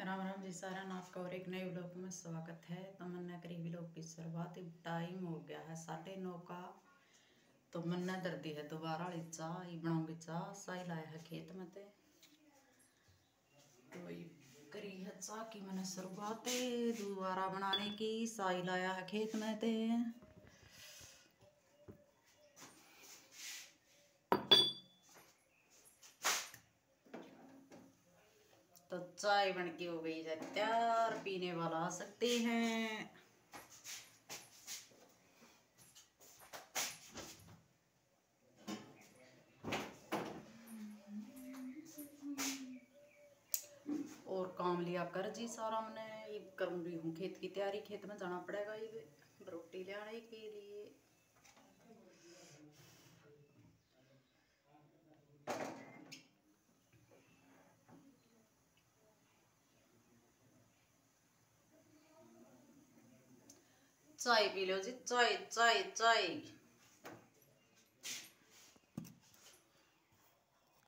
राम राम जी, सारा आपका और एक नए व्लॉग में स्वागत है। तो मैंने करीब व्लॉग की शुरुआत। टाइम हो गया है साढ़े नौ का। तो मैंने दर्दी है दोबारा वाली चाह बनाऊँगी चाह। साई लाया है खेत में ते। तो करी है चाह की मैंने शुरुआत। दोबारा बनाने की साई लाया है खेत में ते। तो चाय बन के हो गई है। तैयार पीने वाला आ सकते हैं। और काम लिया कर जी सारा मैंने ये कर हूँ खेत की तैयारी। खेत में जाना पड़ेगा ये। रोटी ले आने के लिए। चाय पी लो जी चाय चाय चाय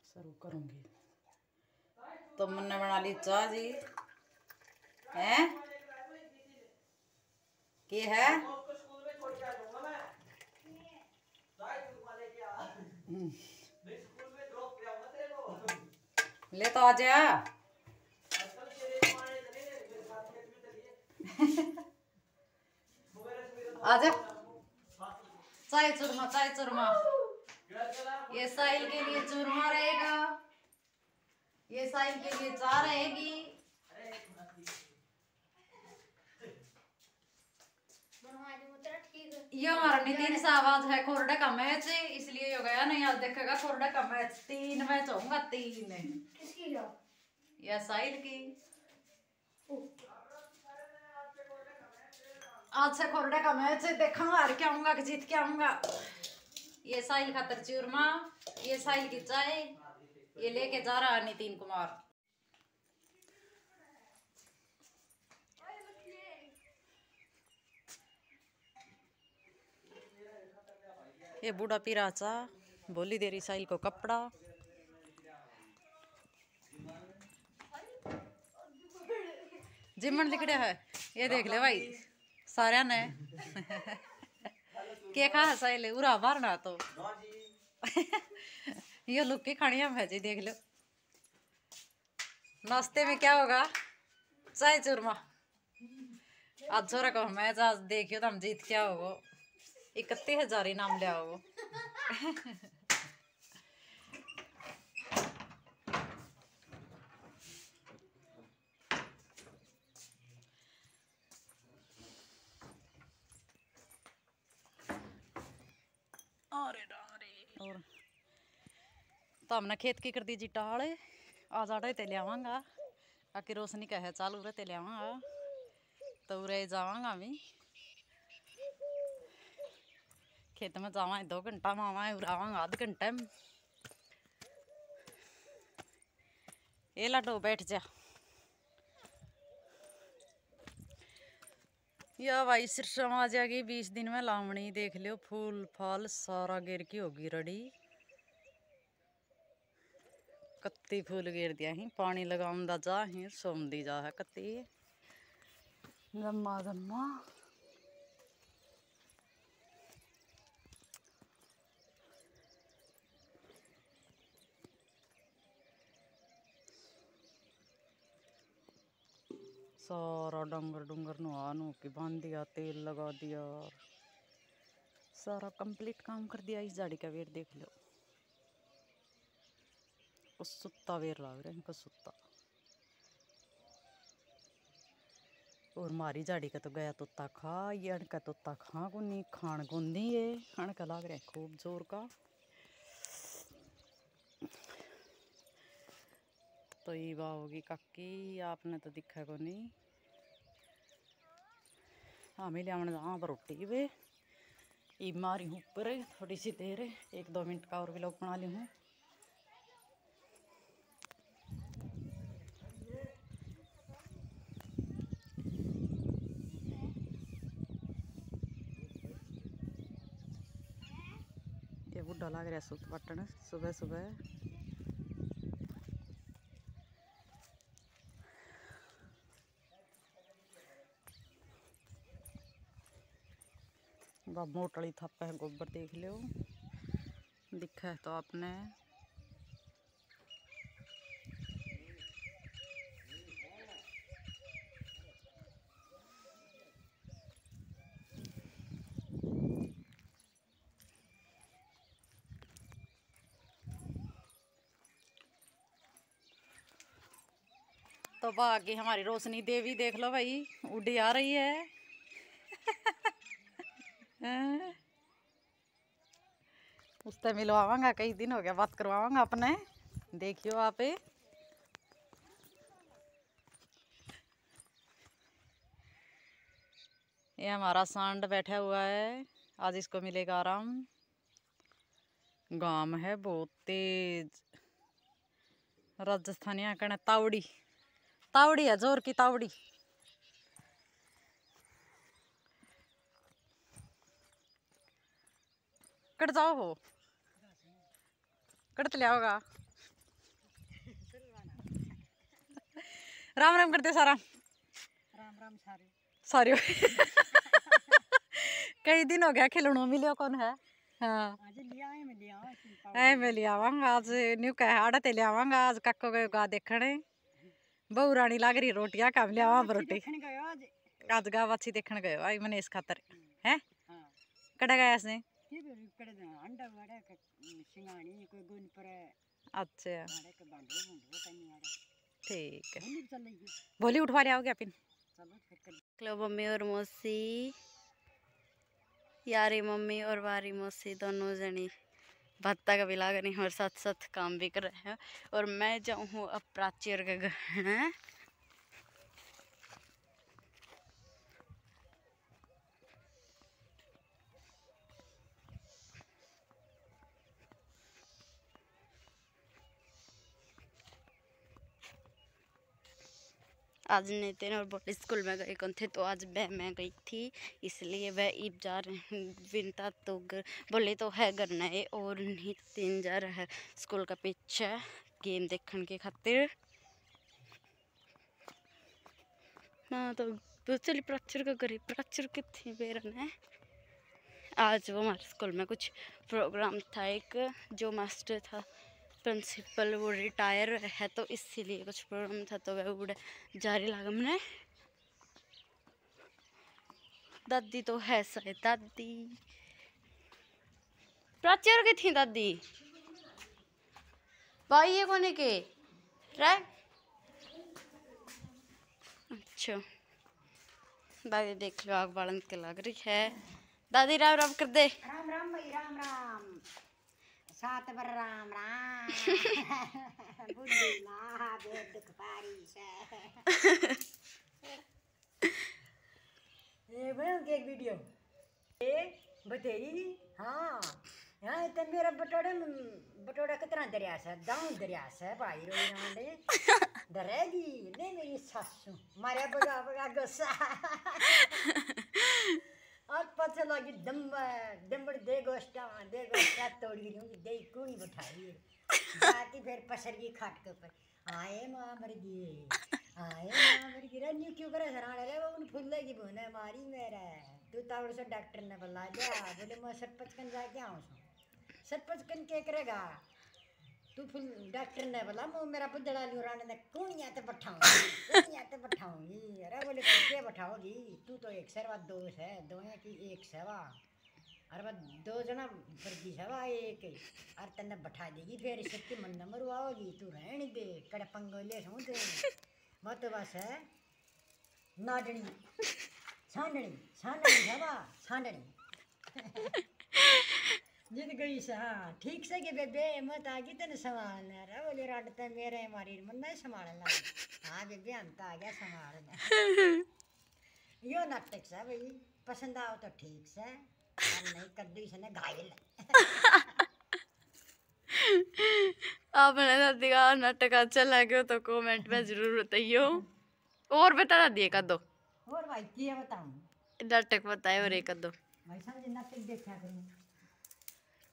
शुरू करूँगी। तो मैंने बना ली चाय जी हैं? के है? हम्म। ले तो आ जा। आजा। चाय चूरमा चाय चूरमा। ये साहिल के लिए चूरमा रहेगा। ये साहिल के लिए रहेगी। ये हमारा नितिन सा आवाज़ है कोरडे का मैच इसलिए हो गया। नहीं आज देखेगा कोरडे का मैच। तीन मैच होगा तीन। किसकी? ये साहिल की। आज से कोरडे का मैच देखूँगा, हार के आऊँगा, कि जीत के आऊँगा। ये साहिल खातर चूरमा ये साहिल की चाय, ये लेके जा रहा है नितिन कुमार। ये बूढ़ा पीरा चा बोली दे रही साहिल को कपड़ा। जिमन लिखड़े है, ये देख ले भाई। सारे ने के खा है साहिल उरा मारना तो ये लुक की खानी है जी देख लो नाश्ते में क्या होगा चाय चूरमा आज को मैच आज देखियो तो हम जीत क्या होगो इकतीस हज़ार इनाम ले आओ अरे और तो हमने खेत की कर दी जी टाल। आज आड़े ते लियावांगा। आके रोशनी कहे, चाल उरे ते लियावांगा। तो उरे जावांगा भी खेत में जावा दो घंटा मावा उरे आवांगा आध घंटे। में ये लाडो बैठ जा। या भाई सिरसम आ जाएगी, बीस दिन में लावणी देख लियो, फूल, फल, सारा गिर की होगी रड़ी। कत्ती फूल गिर दिया ही, पानी लगाਉਂਦਾ जा ही सोमदी जा है कत्ती। जम्मा जम्मा सारा डंगर डुंगर नुआ नु के बाँध दिया, तेल लगा दिया और सारा कंप्लीट काम कर दिया। इस झाड़ी का वेर देख लो। कुछ सुत्ता वेर लग रहा है इनका सुत्ता। और मारी झाड़ी का तो गया तोता खा, ये अणका तोता खा गुनी खान गुंदी है अणका लग रहा है खूब ज़ोर का। तो ये होगी काकी, आपने तो दिखा को नहीं। हमें लिया जहाँ पर रोटी वे ये मारी हूँ ऊपर थोड़ी सी देर, एक दो मिनट का और भी लोग बना ली हूँ। ये बुढ़ा लग रहा है, सुत बटन सुबह सुबह मोटली थप्पा है, गोबर देख लो दिखा है तो आपने तो बाकी हमारी रोशनी देवी देख लो भाई, उड़ी आ रही हैं? उससे मिलवाऊँगा, कई दिन हो गया, बात करवाऊँगा अपने। देखियो आप ये। हमारा सांड बैठा हुआ है। आज इसको मिलेगा आराम। गाम है बहुत तेज। राजस्थानी आकड़, तावड़ी। तावड़ी है, ज़ोर की तावड़ी। कट जाओ हो कट लिया होगा राम राम करते सारा। राम राम सारे। सारी। कई दिन हो गया खिलौना मिलियो कौन है? हाँ। लिया है मैं लिया हूँ ऐ मैं ले आवांगा आज न्यू कह आड़ा ते ले आवांगा आज काको गयो गा देखने। बहु रानी लाग रही रोटियाँ कम ले आवा रोटी। आज? गा वाची देखने गयो आई मैंने इस खातर। है? हाँ। कड़ा गया इसने भी अंडा कोई गुन अच्छा। के बांधो मुंडो ठीक है। चल रही बोली उठवा लिया हो गया पिन चलो फिर कर। लो मम्मी और मौसी। यारी मम्मी और वारी मौसी दोनों जनी भत्ता का भी लाग रही हैं और साथ साथ काम भी कर रहे हैं। और मैं जाऊँ हूँ अब प्राचीर के घर आज नितिन और बोली स्कूल में गए कौन थे? तो आज वह मैं गई थी, इसलिए वह ईब जा रहे विनता तो बोले तो है घर नए और नितिन जा रहा है स्कूल का पीछे, गेम देखने के खातिर। ना तो तो चली प्राचुर का गरीब प्राचुर कितनी बेर है आज वो हमारे स्कूल में कुछ प्रोग्राम था एक, जो मास्टर था। प्रिंसिपल वो रिटायर है तो इसीलिए कुछ प्रॉब्लम था तो वह उड़े जारी लगा मैंने दादी तो है सही दादी। प्राचीर की थी दादी। भाई ये कोने के? रे अच्छा। दादी देख लो, आग बालन के लग रही है। दादी राम राम कर दे। राम राम भाई, राम राम। सात बर राम राम। एक वीडियो। बतेरी? हाँ। तो मेरा बटोड़ा बटोड़ा कितना दरिया से दाऊ दरिया से भाई रोई रांडे डरेगी नहीं मेरी सासू मारे बगा बगा गुस्सा। और पता लगी दम्बर दम्बर दे गोष्टा दे तोड़ी बिठाई जाती फिर पसर की खाट के ऊपर। आए माँ मर गई आए माँ मर गई रे न्यू क्यों करे सराने रे वो उन फुल्ले की बोने मारी मेरे। तू तावड़ से डॉक्टर ने बुला दिया बोले मैं सरपंच कन जाके आऊँ सो। सरपंच कन क्या करेगा? तू फुल, डॉक्टर ने बोला, मैं मेरा बुद्धड़ा लियो राने ने कुड़िया ते बैठाऊँगी कुड़िया ते बैठाऊँगी। अरे बोले तू बैठाओगी? तू तो एक सेवा दो है दो की एक सेवा। अरे दो जना वर्गी सेवा एक। और तन्ने बैठा देगी फिर शक्ति मन नंबर आओगी तू रहने दे, कड़े मत बस है नाडनी छाननी छाननी छाननी जिद गई से हाँ ठीक से के बेबे, मत आगी तेने संभालने अरे बोले राडते मेरे मारी मन नहीं संभालना हाँ बेबे, अंत आ गया संभालने। यो नाटक से भाई, पसंद आओ तो ठीक से। नहीं कर इसने घायल। आपने दादी का नाटक अच्छा लगे तो कमेंट में ज़रूर बताइयो। और बता दादी एक दो और भाई क्या बताऊँ? नाटक बताए और एक दो भाई समझ नाटक देखा करूँ।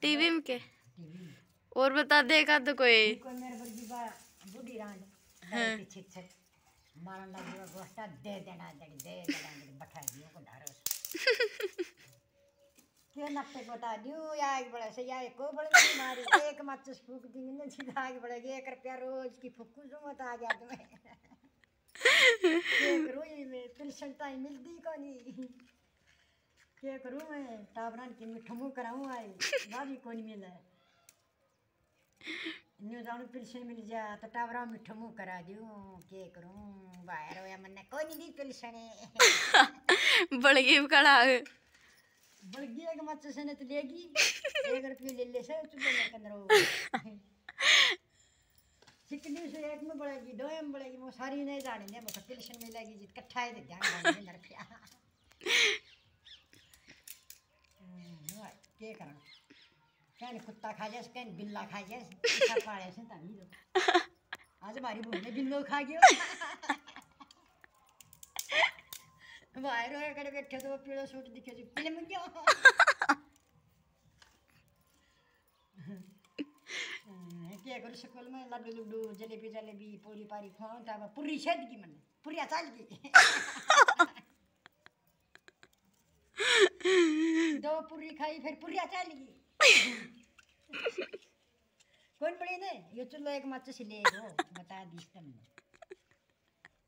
टीवी में के? टीवी और बता दे एक दो कोई कोई मेरे वर्गी बा बूढ़ी रांड हाँ। छिक छिक मारन लग गया गोस्ता दे देना दे दे देना बैठा दियो को डारो क्यों नट्टे बता दियो, या आग बड़ा से, या को बड़े नहीं मारी एक माचिस फूक दी ना सीधा आग बढ़ेगी एक रुपया रोज की फूकू जो मत आ गया तुम्हें। करूँ ये मैं पेंशन टाइम मिलती को नहीं क्या करूँ मैं टाबरान की मिठू मुँह कराऊँ आई बारी को नहीं मिला। न्यू जाऊँ पेंशन मिल जा तो टाबरा मिठू मुँह करा दूँ क्या करूँ बाहर होया मैंने कोई नहीं दी पेंशन। बड़गी खड़ा बल्कि एक मत से ने तो लेगी। एक रुपये ले ले से चुप कर अंदर हो चिकनी से एक में बढ़ेगी दो में बढ़ेगी वो सारी नहीं जाने दे मुझे पेंशन मिलेगी जित इकट्ठा ही दे ध्यान में अंदर रुपया के करा? कैन कुत्ता खा जाए कैन बिल्ला खा जाए ऐसा पाले से तभी आज हमारी बहू ने बिल्लो खा गया। करे बैठे तो वो पीला सूट दिखे जो फ़िल्म गया क्या करूँ स्कूल में लड्डू लुड्डू जलेबी जलेबी पूरी पारी खुआऊँ तब पूरी छेद की मैंने पूरी चाल की। दो पूरी खाई फिर पूरी चाल की कौन बड़ी ने? ये चलो एक मच से ले गो बता दी तुमने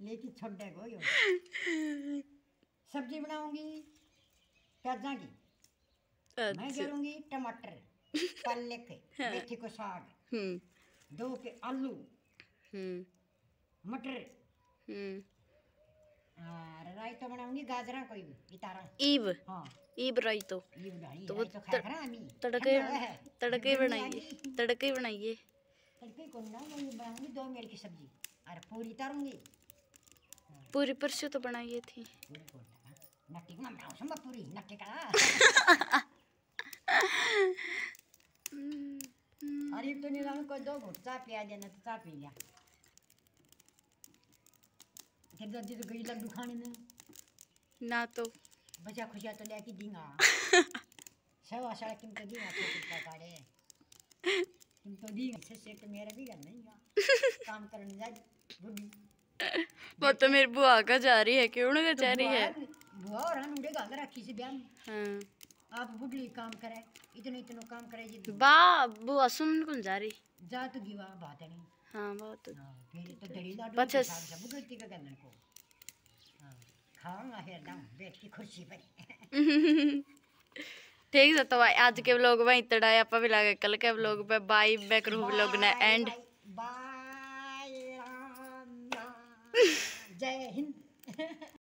लेके छोड़ दे गो यो। सब्ज़ी बनाऊँगी प्याजा की मैं अच्छा। करूँगी टमाटर पालक मेथी को साग हम्म। दो के आलू हम्म। मटर। हम्म। रायता बनाऊँगी गाजरा कोई ईव हाँ। ईब राई तो तो वो तड़के तड़के बनाइए तड़के बनाइए। तड़के को ना मैं बनाऊँगी दो मेल की सब्ज़ी। और पूरी तारूँगी पूरी परसों तो बनाई थी। तो दो पिया देना तो पी लिया फिर दादी तो गई लड्डू खाने में ना तो बचा खुशिया तो लेके दींगा सवा साढ़े किम तो दींगा तो कुत्ता काड़े किम तो दींगा से से तो मेरा भी गल नहीं काम करने जा बुढ़ी वो तो मेरी बुआ का जा रही है क्यों ना जा रही है? बुआ और हम उड़े गाल रखी से ब्याह में हाँ। आप बुढ़ी काम करे इतने इतने काम करे जी। बा बुआ सुन कौन जा रही। जा तो गिवा बात नहीं। हाँ बहुत हाँ, फिर तो दड़ी लाडू बच्चा के सब का गलन को। हाँ, खाऊँगा फिर दाऊं बैठ की कुर्सी पर ठीक है तो भाई आज के व्लॉग वहीं तड़ाए आप भी लगे कल के व्लॉग पे। बाय बैक रू व्लॉग ने एंड बाय जय हिंद।